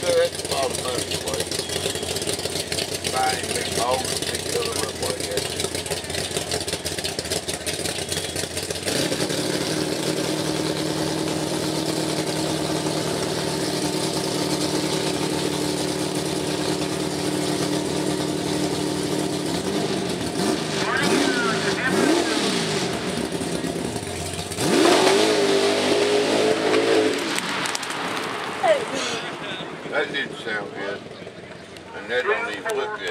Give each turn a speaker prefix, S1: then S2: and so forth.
S1: good. All the time, boy. I ain't been long. That didn't sound good. And that don't even look good.